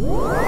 Whoa!